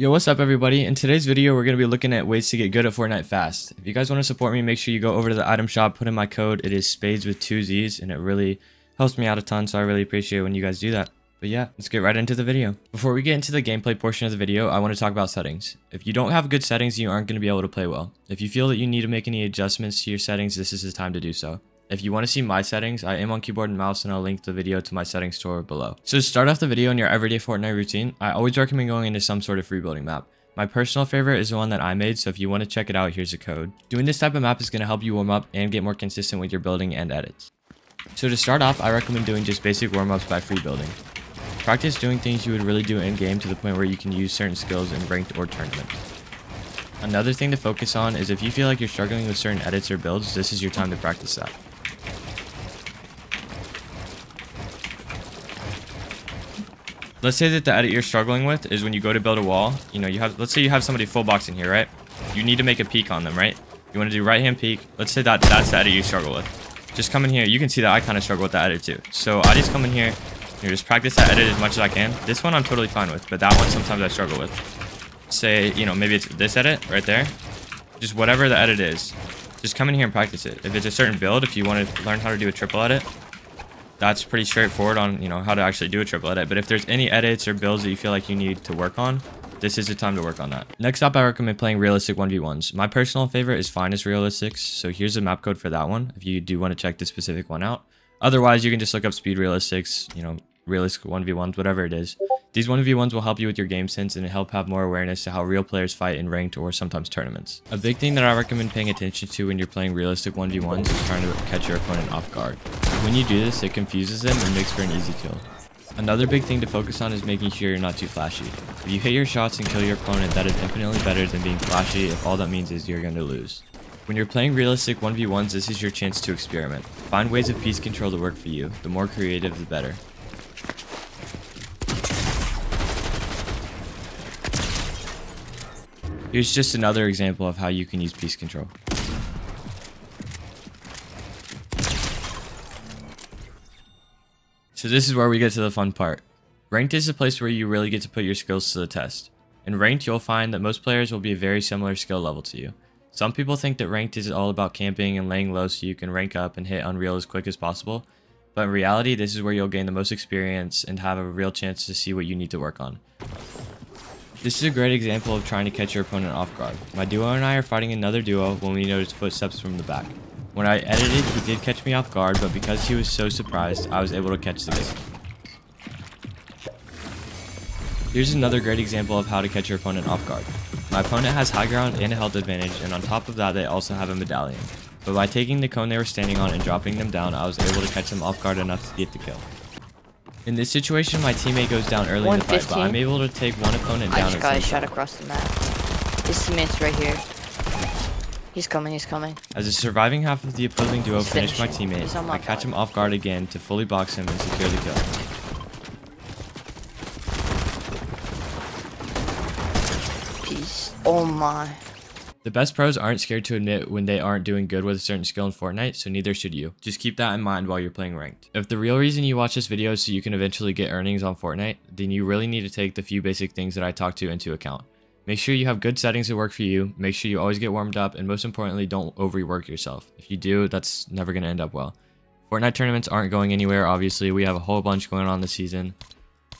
Yo, what's up everybody? In today's video, we're going to be looking at ways to get good at Fortnite fast. If you guys want to support me, make sure you go over to the item shop, put in my code. It is Spaidz with two Z's, and it really helps me out a ton, so I really appreciate when you guys do that. But yeah, let's get right into the video. Before we get into the gameplay portion of the video, I want to talk about settings. If you don't have good settings, you aren't going to be able to play well. If you feel that you need to make any adjustments to your settings, this is the time to do so. If you want to see my settings, I am on keyboard and mouse and I'll link the video to my settings store below. So to start off the video in your everyday Fortnite routine, I always recommend going into some sort of free building map. My personal favorite is the one that I made, so if you want to check it out, here's the code. Doing this type of map is going to help you warm up and get more consistent with your building and edits. So to start off, I recommend doing just basic warm-ups by free building. Practice doing things you would really do in-game to the point where you can use certain skills in ranked or tournament. Another thing to focus on is if you feel like you're struggling with certain edits or builds, this is your time to practice that. Let's say that the edit you're struggling with is when you go to build a wall, you know, you have, let's say you have somebody full boxing here, right? You need to make a peek on them, right? You want to do right hand peek. Let's say that that's the edit you struggle with. Just come in here. You can see that I kind of struggle with that edit too. So I just come in here, you just practice that edit as much as I can. This one I'm totally fine with, but that one sometimes I struggle with. Say, you know, maybe it's this edit right there. Just whatever the edit is. Just come in here and practice it. If it's a certain build, if you want to learn how to do a triple edit, that's pretty straightforward on you know how to actually do a triple edit. But if there's any edits or builds that you feel like you need to work on this is the time to work on that. Next up i recommend playing realistic 1v1s my personal favorite is finest realistics so here's the map code for that one if you do want to check this specific one out. Otherwise you can just look up speed realistics you know realistic 1v1s whatever it is. These 1v1s will help you with your game sense and help have more awareness to how real players fight in ranked or sometimes tournaments. A big thing that I recommend paying attention to when you're playing realistic 1v1s is trying to catch your opponent off guard. When you do this, it confuses them and makes for an easy kill. Another big thing to focus on is making sure you're not too flashy. If you hit your shots and kill your opponent, that is infinitely better than being flashy if all that means is you're going to lose. When you're playing realistic 1v1s, this is your chance to experiment. Find ways of piece control to work for you. The more creative, the better. Here's just another example of how you can use piece control. So this is where we get to the fun part. Ranked is the place where you really get to put your skills to the test. In Ranked, you'll find that most players will be a very similar skill level to you. Some people think that Ranked is all about camping and laying low so you can rank up and hit Unreal as quick as possible, but in reality, this is where you'll gain the most experience and have a real chance to see what you need to work on. This is a great example of trying to catch your opponent off guard. My duo and I are fighting another duo when we notice footsteps from the back. When I edited, he did catch me off guard, but because he was so surprised, I was able to catch the. Here's another great example of how to catch your opponent off guard. My opponent has high ground and a health advantage, and on top of that, they also have a medallion. But by taking the cone they were standing on and dropping them down, I was able to catch them off guard enough to get the kill. In this situation, my teammate goes down early in the fight, but I'm able to take one opponent down. I just got a shot across the map. His teammate's right here. He's coming, he's coming. As a surviving half of the opposing duo finish my teammate, I catch him off guard again to fully box him and secure the kill. Peace. Oh my. The best pros aren't scared to admit when they aren't doing good with a certain skill in Fortnite, so neither should you. Just keep that in mind while you're playing ranked. If the real reason you watch this video is so you can eventually get earnings on Fortnite, then you really need to take the few basic things that I talked to into account. Make sure you have good settings that work for you, make sure you always get warmed up, and most importantly, don't overwork yourself. If you do, that's never going to end up well. Fortnite tournaments aren't going anywhere, obviously. We have a whole bunch going on this season.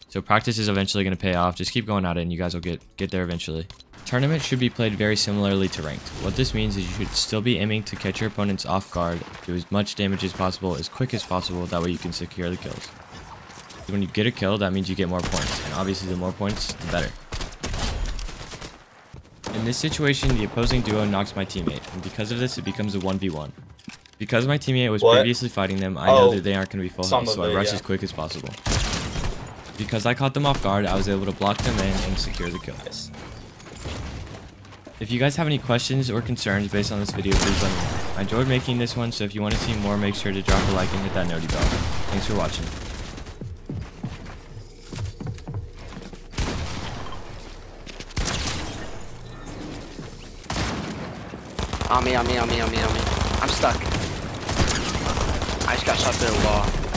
So practice is eventually going to pay off. Just keep going at it and you guys will get, get there eventually. Tournament should be played very similarly to ranked. What this means is you should still be aiming to catch your opponents off guard, do as much damage as possible, as quick as possible, that way you can secure the kills. When you get a kill, that means you get more points, and obviously the more points, the better. In this situation, the opposing duo knocks my teammate, and because of this, it becomes a 1v1. Because my teammate was what? previously fighting them, I oh, know that they aren't going to be full health, so I rush yeah. as quick as possible. Because I caught them off guard, I was able to block them in and secure the kill. Yes. If you guys have any questions or concerns based on this video, please let me know. I enjoyed making this one, so if you want to see more, make sure to drop a like and hit that noti bell. Thanks for watching. On me, on me, on me, on me, on me. I'm stuck. I just got shot through the wall.